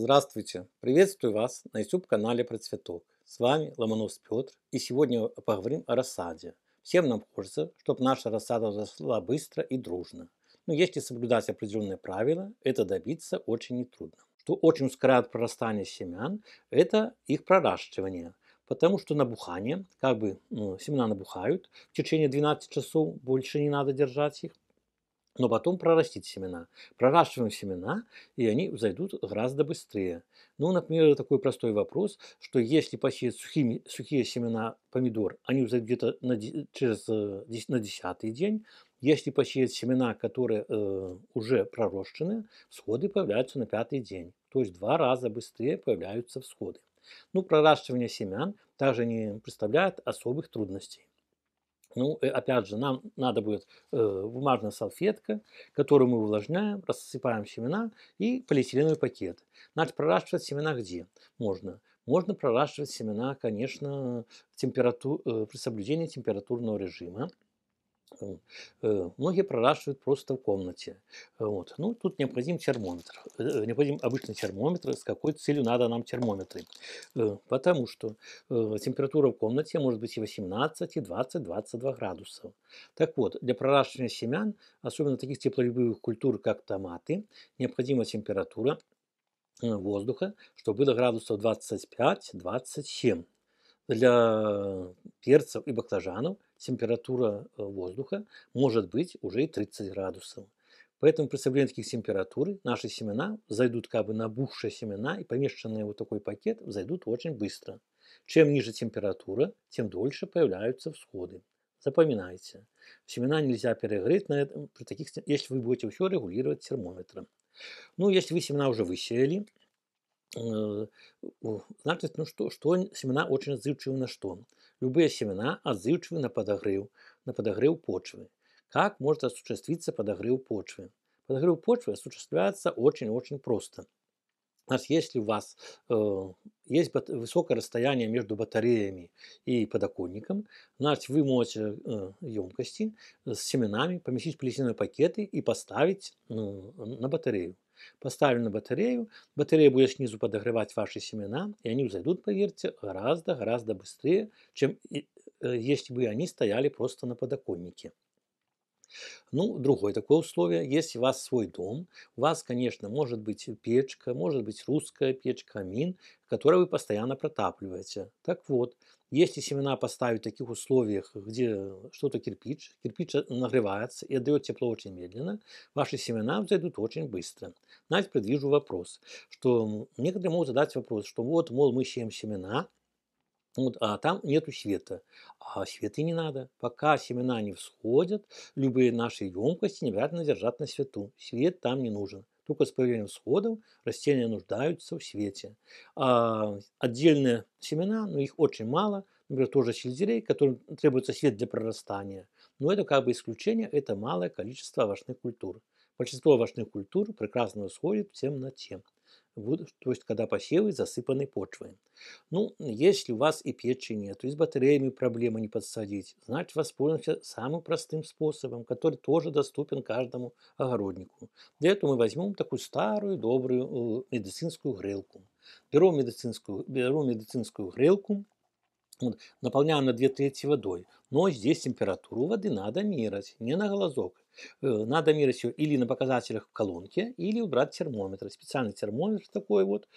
Здравствуйте! Приветствую вас на YouTube-канале Процветок. С вами Ломонос Петр, и сегодня поговорим о рассаде. Всем нам хочется, чтобы наша рассада взошла быстро и дружно. Но если соблюдать определенные правила, это добиться очень нетрудно. Что очень ускоряет прорастание семян, это их проращивание. Потому что набухание, как бы ну, семена набухают, в течение 12 часов больше не надо держать их, но потом прорастить семена. Проращиваем семена, и они взойдут гораздо быстрее. Ну, например, такой простой вопрос, что если посеять сухими, сухие семена помидор, они взойдут где-то на, через э, на десятый день. Если посеять семена, которые э, уже пророщены, всходы появляются на пятый день. То есть два раза быстрее появляются всходы. Ну, проращивание семян также не представляет особых трудностей. Ну, э, опять же, нам надо будет э, бумажная салфетка, которую мы увлажняем, рассыпаем семена и полиэтиленовый пакет. Значит, проращивать семена где можно? Можно проращивать семена, конечно, температур, э, при соблюдении температурного режима. Э, многие проращивают просто в комнате. Вот. Ну, тут необходим термометр. Э, необходим обычный термометр. С какой целью надо нам термометры? Э, потому что температура в комнате может быть и 18, и 20, 22 градусов. Так вот, для проращивания семян, особенно таких теплолюбивых культур, как томаты, необходима температура воздуха, чтобы было градусов 25-27. Для перцев и баклажанов температура э, воздуха может быть уже и 30 градусов. Поэтому при соблюдении таких температур наши семена зайдут как бы набухшие семена и помещенные вот такой пакет зайдут очень быстро. Чем ниже температура, тем дольше появляются всходы. Запоминайте, семена нельзя перегреть на этом, при таких, если вы будете все регулировать термометром. Ну, если вы семена уже высеяли, э, значит, ну что, что семена очень отзывчивы на что? Любые семена отзывчивы на подогрев, на подогрев почвы. Как может осуществиться подогрев почвы? Подогрев почвы осуществляется очень-очень просто. Значит, если у вас э, есть высокое расстояние между батареями и подоконником, значит, вы можете э, емкости с семенами поместить в полиэтиленовые пакеты и поставить э, на батарею. Поставили на батарею, батарея будет снизу подогревать ваши семена, и они взойдут, поверьте, гораздо-гораздо быстрее, чем э, если бы они стояли просто на подоконнике. Ну, другое такое условие, если у вас свой дом, у вас, конечно, может быть печка, может быть русская печка, камин, которую вы постоянно протапливаете. Так вот, если семена поставить в таких условиях, где что-то кирпич, кирпич нагревается и отдает тепло очень медленно, ваши семена взойдут очень быстро. Знаете, предвижу вопрос, что некоторые могут задать вопрос, что вот, мол, мы сеем семена, вот, а там нету света. А света не надо. Пока семена не всходят, любые наши емкости не обязательно держать на свету. Свет там не нужен. Только с появлением всходов растения нуждаются в свете. А отдельные семена, но их очень мало, например, тоже сельдерей, которым требуется свет для прорастания. Но это как бы исключение, это малое количество овощных культур. Большинство овощных культур прекрасно восходит в темноте то есть когда посевы засыпаны почвой. Ну, если у вас и печи нет, есть с батареями проблемы не подсадить, значит воспользуемся самым простым способом, который тоже доступен каждому огороднику. Для этого мы возьмем такую старую, добрую э, медицинскую грелку. Беру медицинскую, беру медицинскую грелку, вот, наполняем на 2 трети водой. Но здесь температуру воды надо мерять, не на глазок. Э, надо мерить ее или на показателях в колонке, или убрать термометр. Специальный термометр такой вот.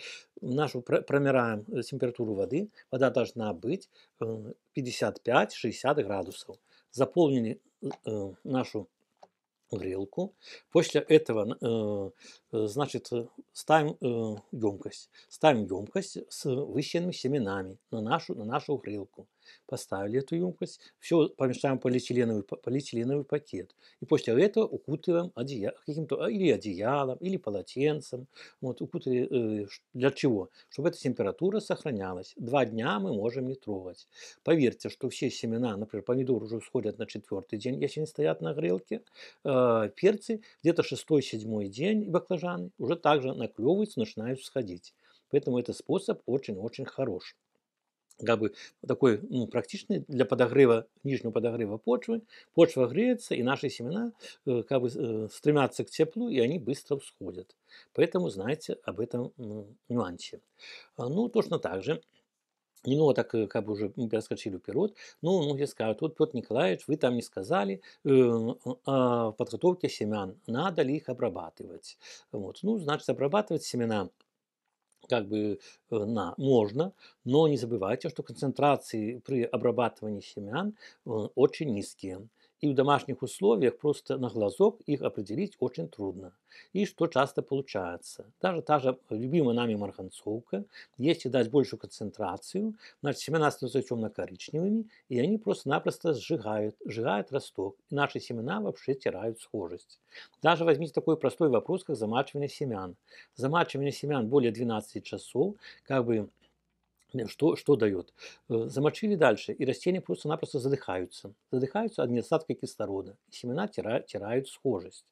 Нашу промираем э, температуру воды. Вода должна быть 55-60 э, градусов. Заполнили нашу грелку. После этого, значит, ставим емкость. Ставим емкость с высеянными семенами на нашу, на нашу грелку поставили эту емкость, все помещаем в полиэтиленовый, полиэтиленовый пакет. И после этого укутываем одея, каким-то или одеялом, или полотенцем. Вот, укутали, э, для чего? Чтобы эта температура сохранялась. Два дня мы можем не трогать. Поверьте, что все семена, например, помидоры уже всходят на четвертый день, если они стоят на грелке. Э, перцы где-то шестой-седьмой день, и баклажаны уже также наклевываются, начинают всходить. Поэтому этот способ очень-очень хорош. Как бы такой ну, практичный для подогрева, нижнего подогрева почвы. Почва греется, и наши семена э, как бы э, стремятся к теплу, и они быстро всходят. Поэтому знайте об этом ну, нюансе. А, ну, точно так же Немного так э, как бы уже перескочили вперед. Ну, многие скажут, вот Петр Николаевич, вы там не сказали э, о подготовке семян, надо ли их обрабатывать. Вот. Ну, значит, обрабатывать семена как бы э, на, можно, но не забывайте, что концентрации при обрабатывании семян э, очень низкие и в домашних условиях просто на глазок их определить очень трудно. И что часто получается. Даже та же любимая нами марганцовка, если дать большую концентрацию, значит семена становятся темно-коричневыми, и они просто-напросто сжигают, сжигают росток. И наши семена вообще теряют схожесть. Даже возьмите такой простой вопрос, как замачивание семян. Замачивание семян более 12 часов, как бы что, что дает? Э, замочили дальше, и растения просто-напросто задыхаются. Задыхаются от недостатка кислорода. Семена теряют, теряют схожесть.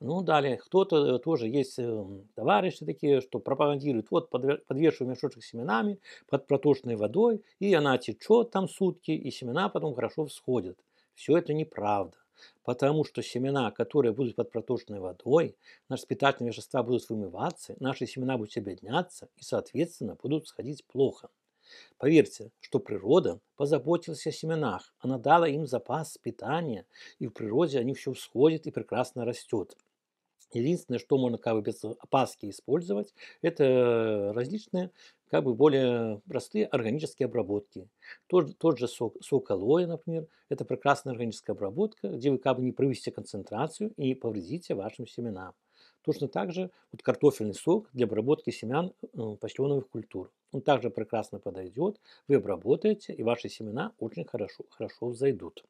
Ну, далее, кто-то тоже есть эм, товарищи такие, что пропагандируют, вот подвешиваю мешочек с семенами под проточной водой, и она течет там сутки, и семена потом хорошо всходят. Все это неправда. Потому что семена, которые будут под проточной водой, наши питательные вещества будут вымываться, наши семена будут обедняться и, соответственно, будут сходить плохо. Поверьте, что природа позаботилась о семенах, она дала им запас питания, и в природе они все всходят и прекрасно растет. Единственное, что можно как бы без опаски использовать, это различные как бы более простые органические обработки. Тот, тот же сок, сок алоэ, например, это прекрасная органическая обработка, где вы как бы не провести концентрацию и не повредите вашим семенам. Точно так же вот картофельный сок для обработки семян э, почтеновых культур. Он также прекрасно подойдет, вы обработаете, и ваши семена очень хорошо, хорошо взойдут.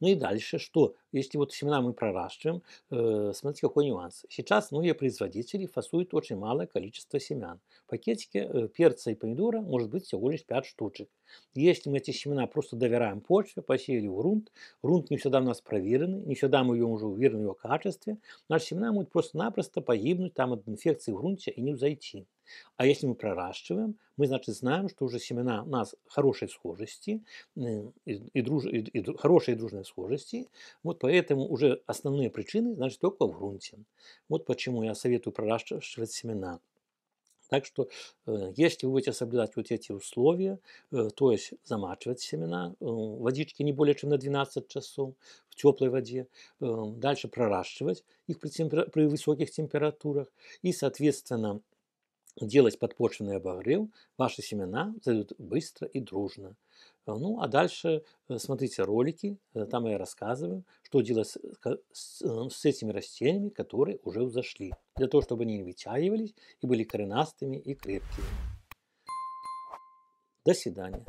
Ну и дальше, что? Если вот семена мы проращиваем, э, смотрите, какой нюанс. Сейчас многие производители фасуют очень малое количество семян. В пакетике э, перца и помидора может быть всего лишь 5 штучек. Если мы эти семена просто доверяем почве, посеяли в грунт, грунт не всегда у нас проверенный, не всегда мы ее уже уверены в его качестве, наши семена могут просто-напросто погибнуть там от инфекции в грунте и не взойти. А если мы проращиваем, мы, значит, знаем, что уже семена у нас хорошей схожести, э, и, друж, и, и хорошей и дружной схожести, вот поэтому уже основные причины, значит, только в грунте. Вот почему я советую проращивать семена. Так что, э, если вы будете соблюдать вот эти условия, э, то есть замачивать семена, водички не более чем на 12 часов в теплой воде, дальше проращивать их при, при высоких температурах и, соответственно, делать подпочвенный обогрев, ваши семена зайдут быстро и дружно. Э, ну, а дальше э, смотрите ролики, э, там я рассказываю, что делать с, с, этими растениями, которые уже взошли, для того, чтобы они не вытягивались и были коренастыми и крепкими. До свидания.